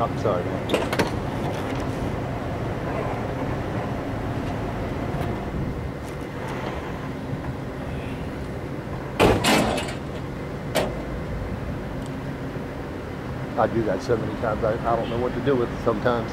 I'm sorry, man. I do that so many times, I, I don't know what to do with it sometimes.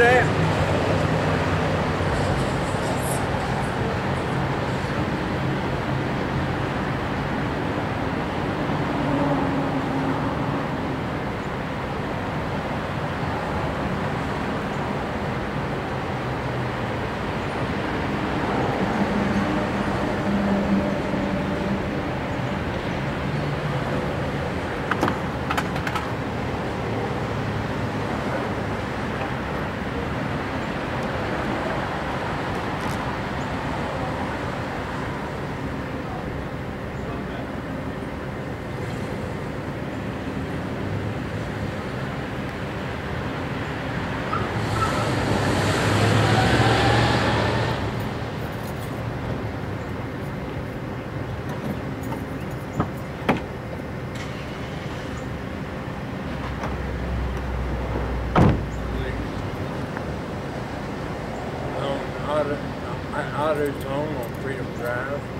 You know that? on Otter, Otter's home on Freedom Drive.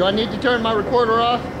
Do I need to turn my recorder off?